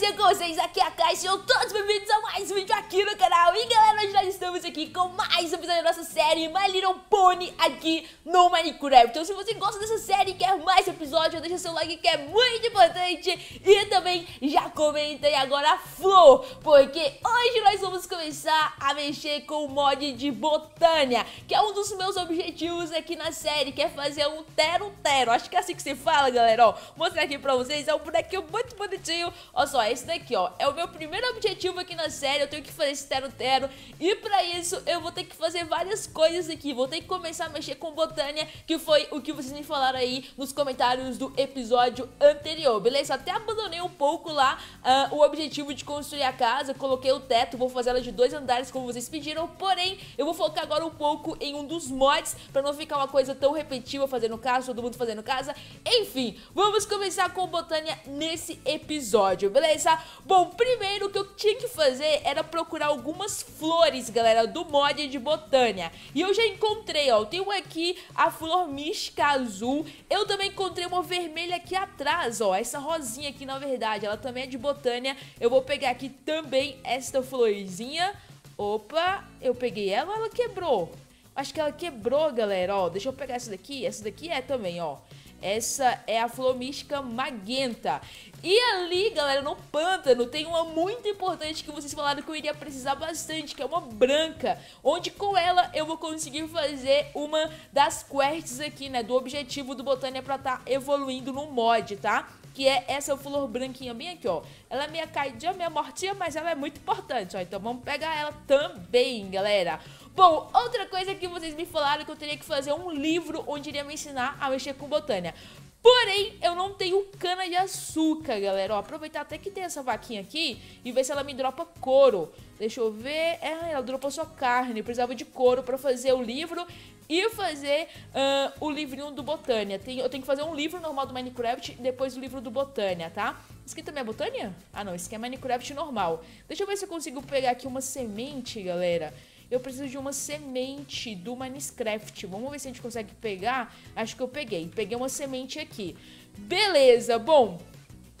com vocês? Aqui é a Kai, sejam todos bem-vindos a mais um vídeo aqui no canal. E galera, hoje nós estamos aqui com mais um episódio da nossa série My Little Pony aqui no Minecraft. Então se você gosta dessa série e quer mais episódios, deixa seu like que é muito importante. E também já comenta aí agora Flor Porque hoje nós vamos começar a mexer com o mod de Botânia Que é um dos meus objetivos aqui na série Que é fazer um tero-tero Acho que é assim que se fala, galera, ó mostrar aqui pra vocês, é um bonequinho muito bonitinho. Olha só, esse daqui, ó, é o meu primeiro objetivo aqui na série, eu tenho que fazer esse tero-tero. E pra isso, eu vou ter que fazer várias coisas aqui. Vou ter que começar a mexer com botânia, que foi o que vocês me falaram aí nos comentários do episódio anterior, beleza? Até abandonei um pouco lá uh, o objetivo de construir a casa, coloquei o teto, vou fazer ela de dois andares como vocês pediram. Porém, eu vou focar agora um pouco em um dos mods, pra não ficar uma coisa tão repetitiva fazendo casa, todo mundo fazendo casa. Enfim, vamos começar com botânia nesse episódio episódio, Bom, primeiro o que eu tinha que fazer era procurar algumas flores, galera, do mod de Botânia. E eu já encontrei, ó, tem aqui a flor mística azul. Eu também encontrei uma vermelha aqui atrás, ó, essa rosinha aqui, na verdade, ela também é de Botânia. Eu vou pegar aqui também esta florzinha. Opa, eu peguei ela ela quebrou? Acho que ela quebrou, galera, ó. Deixa eu pegar essa daqui. Essa daqui é também, ó. Essa é a flor mística magenta. E ali, galera, no pântano, tem uma muito importante que vocês falaram que eu iria precisar bastante, que é uma branca. Onde com ela eu vou conseguir fazer uma das quests aqui, né, do objetivo do Botânia pra estar tá evoluindo no mod, tá? Que é essa flor branquinha bem aqui, ó. Ela é meio caidinha, meio mortinha, mas ela é muito importante, ó. Então vamos pegar ela também, galera. Bom, outra coisa que vocês me falaram que eu teria que fazer um livro onde iria me ensinar a mexer com botânia. Porém, eu não tenho cana de açúcar, galera. Ó, aproveitar até que tem essa vaquinha aqui e ver se ela me dropa couro. Deixa eu ver. É, ela dropou só carne. Precisava de couro para fazer o livro e fazer uh, o livrinho do Botânia. Tem, eu tenho que fazer um livro normal do Minecraft e depois o livro do Botânia, tá? Esse aqui também é Botânia? Ah, não. Esse aqui é Minecraft normal. Deixa eu ver se eu consigo pegar aqui uma semente, galera eu preciso de uma semente do Minecraft. Vamos ver se a gente consegue pegar. Acho que eu peguei. Peguei uma semente aqui. Beleza, bom.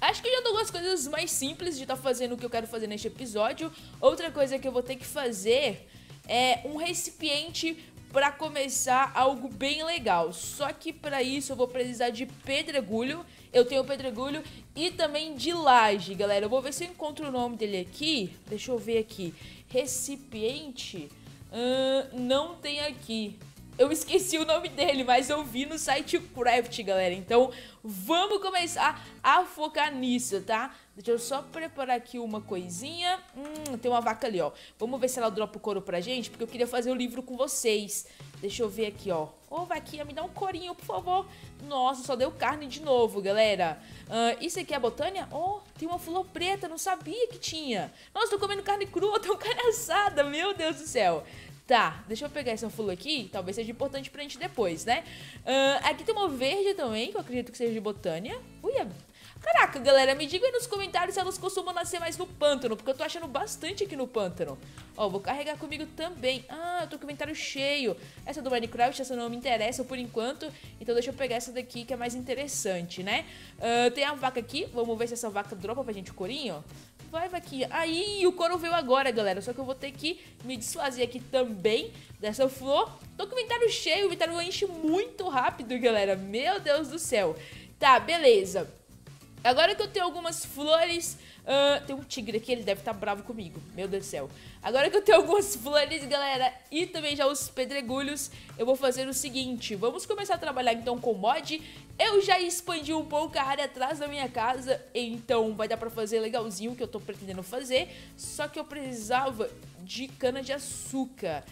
Acho que já dou algumas coisas mais simples de estar tá fazendo o que eu quero fazer neste episódio. Outra coisa que eu vou ter que fazer é um recipiente para começar algo bem legal. Só que para isso eu vou precisar de pedregulho. Eu tenho pedregulho e também de laje, galera. Eu vou ver se eu encontro o nome dele aqui. Deixa eu ver aqui. Recipiente? Uh, não tem aqui. Eu esqueci o nome dele, mas eu vi no site Craft, galera. Então, vamos começar a focar nisso, tá? Deixa eu só preparar aqui uma coisinha. Hum, tem uma vaca ali, ó. Vamos ver se ela dropa o couro pra gente, porque eu queria fazer o livro com vocês. Deixa eu ver aqui, ó. Ô, vaquinha, me dá um corinho, por favor. Nossa, só deu carne de novo, galera. Uh, isso aqui é botânia? Oh, tem uma flor preta, não sabia que tinha. Nossa, tô comendo carne crua, tô carne assada, meu Deus do céu. Tá, deixa eu pegar essa flor aqui, talvez seja importante pra gente depois, né? Uh, aqui tem uma verde também, que eu acredito que seja de botânia. Ui, Caraca, galera, me diga aí nos comentários se elas costumam nascer mais no pântano, porque eu tô achando bastante aqui no pântano. Ó, vou carregar comigo também. Ah, eu tô com o inventário cheio. Essa do Minecraft, essa não me interessa por enquanto, então deixa eu pegar essa daqui que é mais interessante, né? Uh, tem a vaca aqui, vamos ver se essa vaca dropa pra gente o corinho. Vai, vaquinha. Aí, o couro veio agora, galera, só que eu vou ter que me desfazer aqui também dessa flor. Tô com o inventário cheio, o inventário enche muito rápido, galera. Meu Deus do céu. Tá, beleza. Agora que eu tenho algumas flores... Uh, tem um tigre aqui, ele deve estar tá bravo comigo. Meu Deus do céu. Agora que eu tenho algumas flores, galera, e também já os pedregulhos, eu vou fazer o seguinte. Vamos começar a trabalhar então com mod. Eu já expandi um pouco a área atrás da minha casa, então vai dar pra fazer legalzinho o que eu tô pretendendo fazer. Só que eu precisava de cana de açúcar.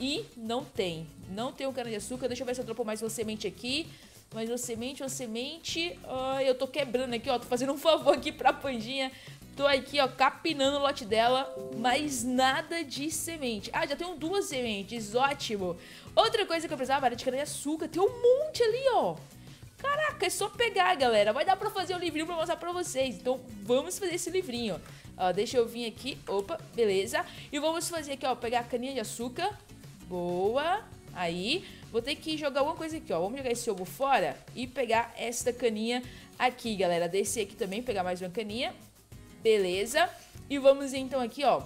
E não tem. Não tem cana de açúcar. Deixa eu ver se eu dropo mais uma semente aqui. Mais uma semente, uma semente. Eu tô quebrando aqui, ó. Tô fazendo um favor aqui pra Pandinha. Tô aqui, ó, capinando o lote dela, mas nada de semente. Ah, já tenho duas sementes, ótimo. Outra coisa que eu precisava era de cana-de-açúcar. Tem um monte ali, ó. Caraca, é só pegar, galera. Vai dar pra fazer o um livrinho pra mostrar pra vocês. Então, vamos fazer esse livrinho. Ó, deixa eu vir aqui. Opa, beleza. E vamos fazer aqui, ó, pegar a caninha de açúcar. Boa. Aí, vou ter que jogar alguma coisa aqui, ó. Vamos jogar esse ovo fora e pegar esta caninha aqui, galera. Descer aqui também, pegar mais uma caninha. beleza. E vamos então aqui, ó,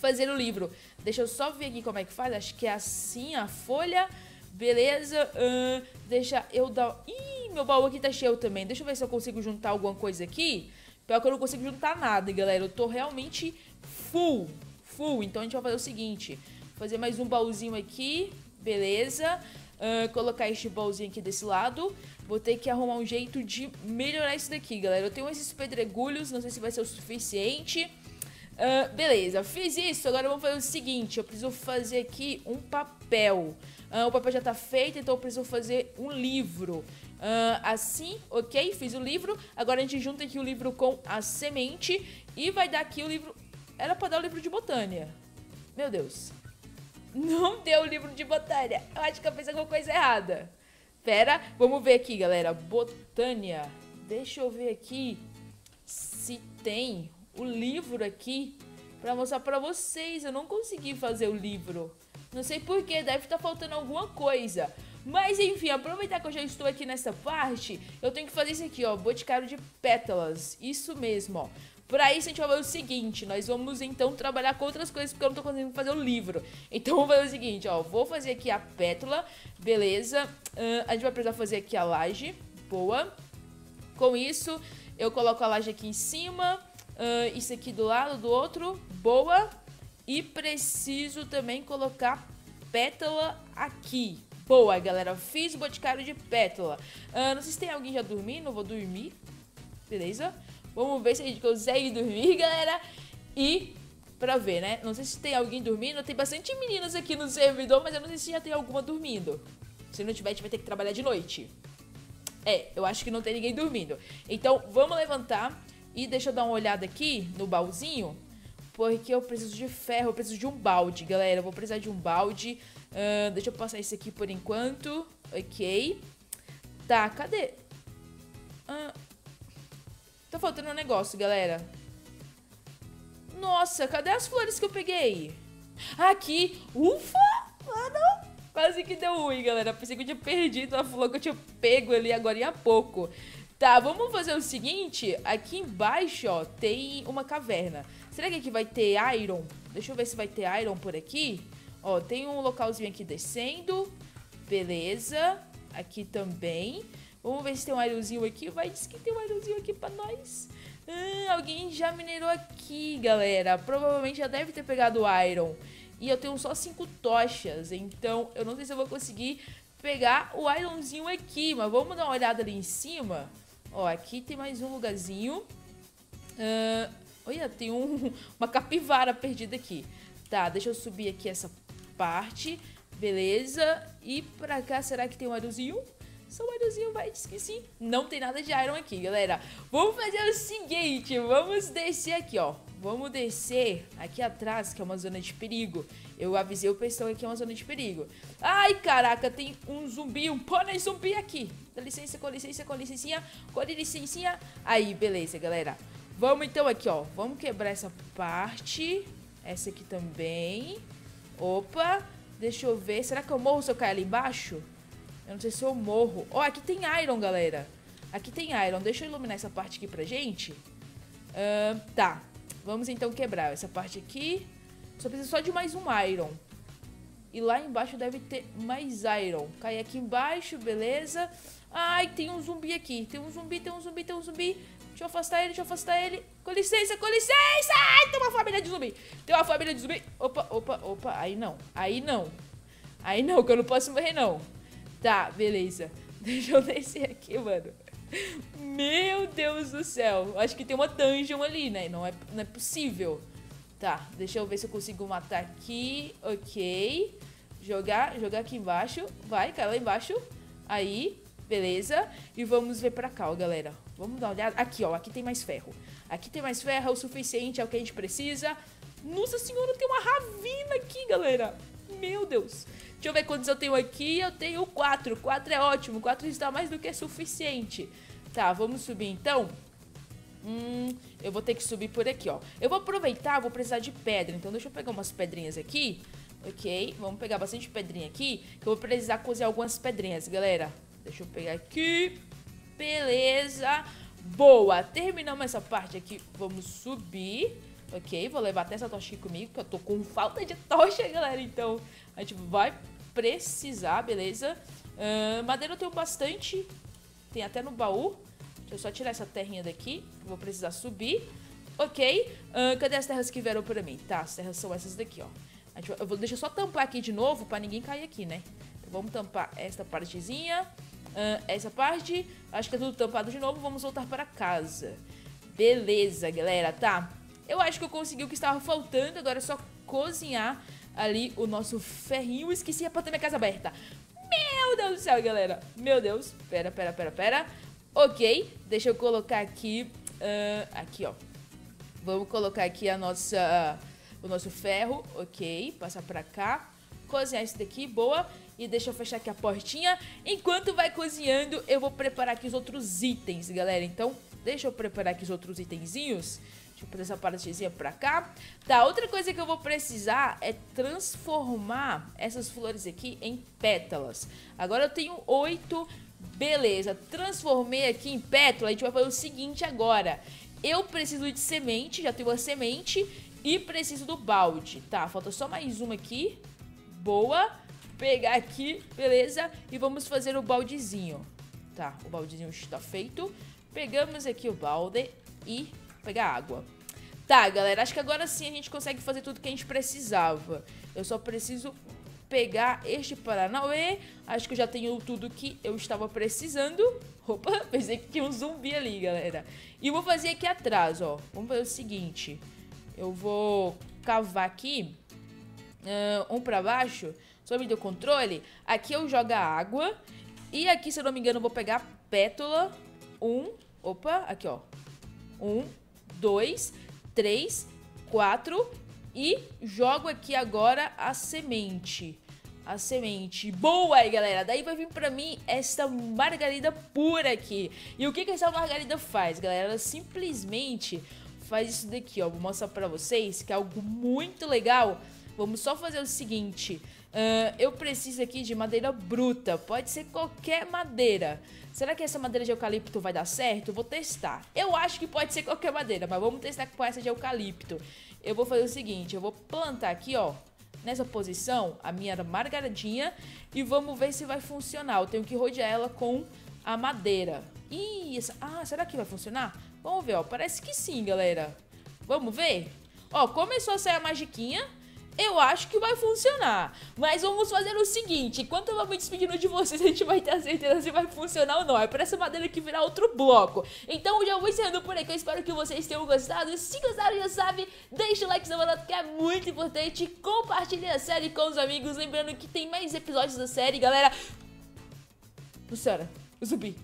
fazer o livro. Deixa eu só ver aqui como é que faz, acho que é assim a folha, beleza. Uh, deixa eu dar... Ih, meu baú aqui tá cheio também, deixa eu ver se eu consigo juntar alguma coisa aqui. Pior que eu não consigo juntar nada, galera, eu tô realmente full, full. Então a gente vai fazer o seguinte, fazer mais um baúzinho aqui, beleza. Uh, colocar este baúzinho aqui desse lado. Vou ter que arrumar um jeito de melhorar isso daqui, galera. Eu tenho esses pedregulhos, não sei se vai ser o suficiente. Uh, beleza, fiz isso. Agora vamos fazer o seguinte: eu preciso fazer aqui um papel. Uh, o papel já tá feito, então eu preciso fazer um livro. Uh, assim, ok? Fiz o livro. Agora a gente junta aqui o livro com a semente e vai dar aqui o livro. Era pra dar o livro de botânia. Meu Deus. Não deu o livro de botânia. Eu acho que eu fiz alguma coisa errada. Pera, vamos ver aqui, galera. Botânia. Deixa eu ver aqui se tem o livro aqui para mostrar para vocês. Eu não consegui fazer o livro. Não sei porquê, deve estar tá faltando alguma coisa. Mas enfim, aproveitar que eu já estou aqui nessa parte, eu tenho que fazer isso aqui, ó, boticário de pétalas. Isso mesmo, ó. Para isso a gente vai fazer o seguinte, nós vamos então trabalhar com outras coisas porque eu não tô conseguindo fazer o livro. Então vamos fazer o seguinte, ó, vou fazer aqui a pétala, beleza. Uh, a gente vai precisar fazer aqui a laje, boa. Com isso, eu coloco a laje aqui em cima, uh, isso aqui do lado do outro, boa. E preciso também colocar pétala aqui. Boa, galera, fiz o boticário de pétala. Uh, não sei se tem alguém já dormindo, vou dormir, beleza. Vamos ver se a gente consegue dormir, galera. E pra ver, né? Não sei se tem alguém dormindo. Tem bastante meninas aqui no servidor, mas eu não sei se já tem alguma dormindo. Se não tiver, a gente vai ter que trabalhar de noite. É, eu acho que não tem ninguém dormindo. Então, vamos levantar e deixa eu dar uma olhada aqui no baúzinho. Porque eu preciso de ferro, eu preciso de um balde, galera. Eu vou precisar de um balde. Uh, deixa eu passar isso aqui por enquanto. Ok. Tá, cadê? Uh, Tá faltando um negócio, galera. Nossa, cadê as flores que eu peguei? Aqui. Ufa! Ah, não. Quase que deu ruim, galera. Pensei que eu tinha perdido a flor que eu tinha pego ali agora há pouco. Tá, vamos fazer o seguinte. Aqui embaixo, ó, tem uma caverna. Será que aqui vai ter iron? Deixa eu ver se vai ter iron por aqui. Ó, tem um localzinho aqui descendo. Beleza. Aqui também. Vamos ver se tem um ironzinho aqui. Vai, diz que tem um ironzinho aqui pra nós. Ah, alguém já minerou aqui, galera. Provavelmente já deve ter pegado o iron. E eu tenho só cinco tochas, então eu não sei se eu vou conseguir pegar o ironzinho aqui. Mas vamos dar uma olhada ali em cima. Ó, aqui tem mais um lugarzinho. Uh, olha, tem um, uma capivara perdida aqui. Tá, deixa eu subir aqui essa parte. Beleza. E pra cá, será que tem um ironzinho? Só um vai, diz que sim. Não tem nada de iron aqui, galera. Vamos fazer o seguinte, vamos descer aqui, ó. Vamos descer aqui atrás, que é uma zona de perigo. Eu avisei o pessoal que aqui é uma zona de perigo. Ai, caraca, tem um zumbi, um pônei zumbi aqui. Dá licença, com licença, com licencinha, com licencinha. Aí, beleza, galera. Vamos então aqui, ó. Vamos quebrar essa parte. Essa aqui também. Opa, deixa eu ver. Será que eu morro se eu cair ali embaixo? Eu não sei se eu morro. Ó, oh, aqui tem Iron, galera. Aqui tem Iron. Deixa eu iluminar essa parte aqui pra gente. Uh, tá. Vamos então quebrar essa parte aqui. Só precisa só de mais um Iron. E lá embaixo deve ter mais Iron. Cai aqui embaixo, beleza. Ai, tem um zumbi aqui. Tem um zumbi, tem um zumbi, tem um zumbi. Deixa eu afastar ele, deixa eu afastar ele. Com licença, com licença! Ai, tem uma família de zumbi. Tem uma família de zumbi. Opa, opa, opa. Aí não. Aí não. Aí não, que eu não posso morrer, não. Tá, beleza. Deixa eu descer aqui, mano. Meu Deus do céu. Acho que tem uma dungeon ali, né? Não é, não é possível. Tá, deixa eu ver se eu consigo matar aqui. Ok. Jogar, jogar aqui embaixo. Vai, cai lá embaixo. Aí, beleza. E vamos ver pra cá, ó, galera. Vamos dar uma olhada. Aqui, ó, aqui tem mais ferro. Aqui tem mais ferro, é o suficiente, é o que a gente precisa. Nossa senhora, tem uma ravina aqui, galera. Meu Deus. Deixa eu ver quantos eu tenho aqui. Eu tenho quatro. Quatro é ótimo. Quatro está mais do que suficiente. Tá, vamos subir então. Hum, eu vou ter que subir por aqui, ó. Eu vou aproveitar, vou precisar de pedra. Então deixa eu pegar umas pedrinhas aqui. Ok, vamos pegar bastante pedrinha aqui. Que eu vou precisar cozer algumas pedrinhas, galera. Deixa eu pegar aqui. Beleza. Boa, terminamos essa parte aqui, vamos subir, ok? Vou levar até essa tocha aqui comigo, que eu tô com falta de tocha, galera, então a gente vai precisar, beleza? Uh, madeira eu tenho bastante, tem até no baú, deixa eu só tirar essa terrinha daqui, vou precisar subir, ok? Uh, cadê as terras que vieram pra mim? Tá, as terras são essas daqui, ó. Eu vou, deixa eu só tampar aqui de novo pra ninguém cair aqui, né? Então, vamos tampar esta partezinha, uh, essa parte, acho que é tudo tampado de novo, vamos voltar para casa. Beleza, galera, tá? Eu acho que eu consegui o que estava faltando, agora é só cozinhar ali o nosso ferrinho. Esqueci a porta da minha casa aberta. Meu Deus do céu, galera. Meu Deus. Pera, pera, pera, pera. Ok, deixa eu colocar aqui... Uh, aqui, ó. Vamos colocar aqui a nossa, uh, o nosso ferro. Ok, passar pra cá. Cozinhar esse daqui, boa. E deixa eu fechar aqui a portinha. Enquanto vai cozinhando, eu vou preparar aqui os outros itens, galera. Então, deixa eu preparar aqui os outros itenzinhos. Fazer essa partezinha pra cá. Tá, outra coisa que eu vou precisar é transformar essas flores aqui em pétalas. Agora eu tenho oito, beleza. Transformei aqui em pétala, a gente vai fazer o seguinte agora. Eu preciso de semente, já tenho a semente e preciso do balde. Tá, falta só mais uma aqui. Boa. Pegar aqui, beleza? E vamos fazer o baldezinho. Tá, o baldezinho está feito. Pegamos aqui o balde e pegar água. Tá, galera, acho que agora sim a gente consegue fazer tudo que a gente precisava. Eu só preciso pegar este Paranauê. Acho que eu já tenho tudo que eu estava precisando. Opa, pensei que tinha um zumbi ali, galera. E vou fazer aqui atrás, ó. Vamos fazer o seguinte. Eu vou cavar aqui. Uh, um pra baixo. Só me deu controle. Aqui eu jogo a água. E aqui, se eu não me engano, eu vou pegar pétula. Um. Opa, aqui, ó. Um, dois, três, quatro e jogo aqui agora a semente. A semente. Boa aí, galera. Daí vai vir pra mim esta margarida pura aqui. E o que, que essa margarida faz, galera? Ela simplesmente faz isso daqui, ó. Vou mostrar pra vocês que é algo muito legal. Vamos só fazer o seguinte. Uh, eu preciso aqui de madeira bruta. Pode ser qualquer madeira. Será que essa madeira de eucalipto vai dar certo? Vou testar. Eu acho que pode ser qualquer madeira, mas vamos testar com essa de eucalipto. Eu vou fazer o seguinte, eu vou plantar aqui, ó, nessa posição, a minha margaradinha e vamos ver se vai funcionar. Eu tenho que rodear ela com a madeira. Ih, essa... ah, será que vai funcionar? Vamos ver, ó, parece que sim, galera. Vamos ver? Ó, começou a sair a magiquinha eu acho que vai funcionar. Mas vamos fazer o seguinte: enquanto eu vou me despedindo de vocês, a gente vai ter a certeza se vai funcionar ou não. É para essa madeira que virar outro bloco. Então eu já vou encerrando por aqui. Eu espero que vocês tenham gostado. Se gostaram, já sabe, deixa o like barato que é muito importante. Compartilhe a série com os amigos. Lembrando que tem mais episódios da série, galera. Luciana, eu subi.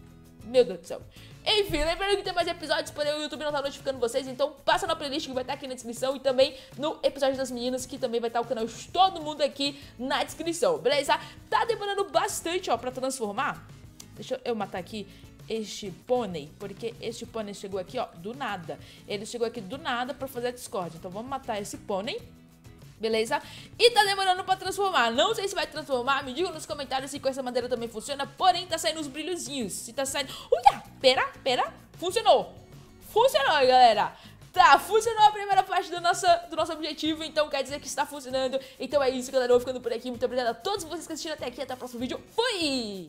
Meu Deus do céu. Enfim, lembrando que tem mais episódios, porém o YouTube não tá notificando vocês, então passa na playlist que vai estar tá aqui na descrição e também no episódio das meninas, que também vai estar tá o canal de todo mundo aqui na descrição, beleza? Tá demorando bastante, ó, pra transformar. Deixa eu matar aqui este pônei, porque este pônei chegou aqui, ó, do nada. Ele chegou aqui do nada pra fazer a Discord, então vamos matar esse pônei beleza? E tá demorando pra transformar, não sei se vai transformar, me digam nos comentários se com essa madeira também funciona, porém tá saindo os brilhozinhos, se tá saindo... Uia, pera, pera, funcionou, funcionou, galera. Tá, funcionou a primeira parte do nosso, do nosso objetivo, então quer dizer que está funcionando. Então é isso, galera, eu vou ficando por aqui, muito obrigada a todos vocês que assistiram até aqui, até o próximo vídeo, fui!